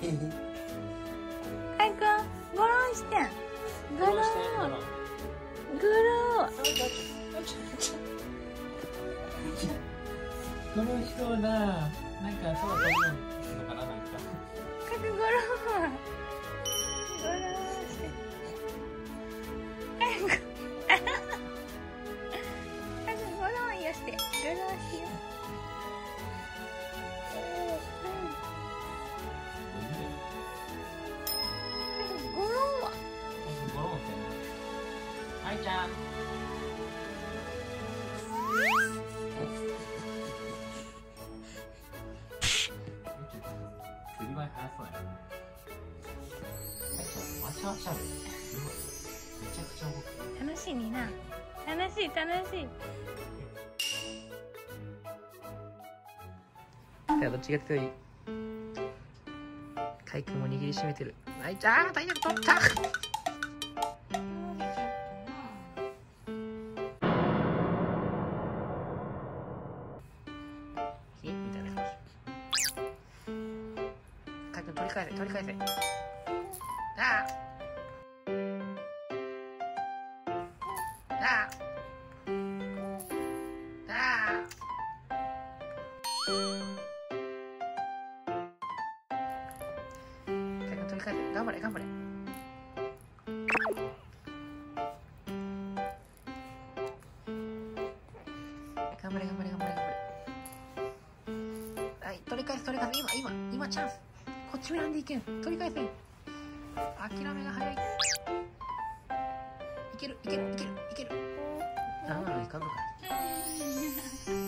かいく。んゴロンしてん。ゴロングロー楽しそうだなんか空飛ぶのかななんか。ってなはいちゃん楽しいにな楽しい楽しいじゃあどっちが強いカイ君も握りしめてるはいじゃあ体力取った。カイ君取り返せ取り返せあ。ああ。ああ。カイ君取り返せ頑張れ頑張れ。頑張れ頑張れ頑張れ頑張れ。はい取り返す取り返す。今今今チャンス。こっちを選んでいけん。取り返せ諦めが早い。いけるいけるいけるいける。ああいかんのか